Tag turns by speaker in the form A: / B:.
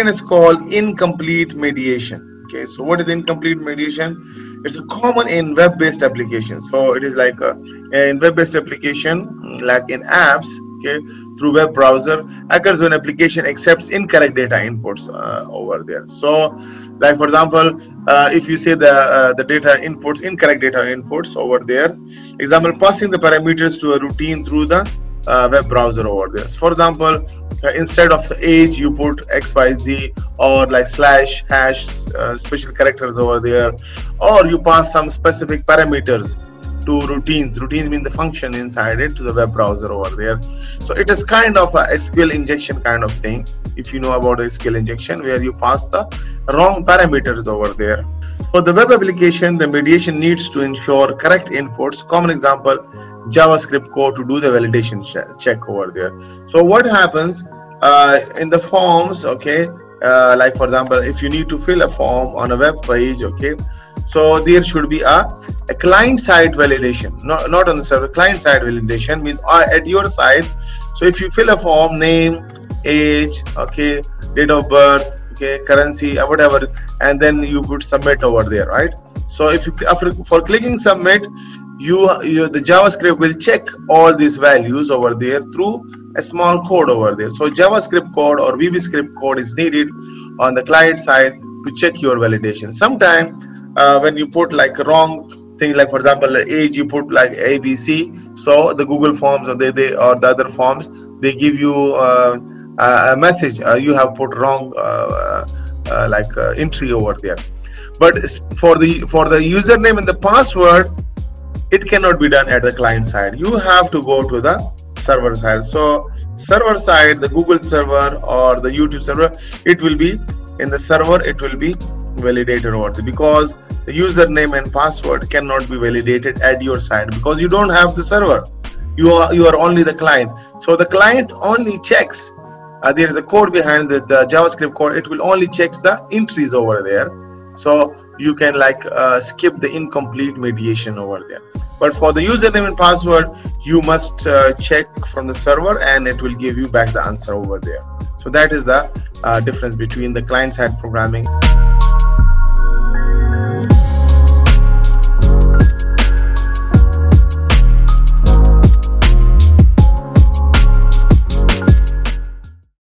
A: second is called incomplete mediation. Okay so what is incomplete mediation? It's common in web-based applications. So it is like a, in web-based application like in apps okay through web browser occurs when application accepts incorrect data inputs uh, over there. So like for example uh, if you say the uh, the data inputs incorrect data inputs over there. Example passing the parameters to a routine through the uh, web browser over there. For example uh, instead of age you put xyz or like slash hash uh, special characters over there. Or you pass some specific parameters to routines. Routines mean the function inside it to the web browser over there. So it is kind of a sql injection kind of thing if you know about sql injection where you pass the wrong parameters over there for the web application the mediation needs to ensure correct inputs common example javascript code to do the validation check over there. So what happens uh, in the forms okay uh, like for example if you need to fill a form on a web page okay so there should be a, a client side validation not, not on the server client side validation means uh, at your side. So if you fill a form name age okay date of birth okay currency or whatever and then you put submit over there right? So if you after for clicking submit you, you the javascript will check all these values over there through a small code over there. So javascript code or vbscript code is needed on the client side to check your validation. Sometime uh, when you put like wrong thing like for example age you put like abc so the google forms or they, they or the other forms they give you uh, a message uh, you have put wrong uh, uh, Uh, like uh, entry over there. But for the for the username and the password it cannot be done at the client side. You have to go to the server side. So server side the google server or the youtube server it will be in the server it will be validated over there because the username and password cannot be validated at your side because you don't have the server. You are you are only the client. So the client only checks uh, there is a code behind the, the, javascript code. It will only checks the entries over there. So you can like uh, skip the incomplete mediation over there. But for the username and password you must uh, check from the server and it will give you back the answer over there. So that is the uh, difference between the client side programming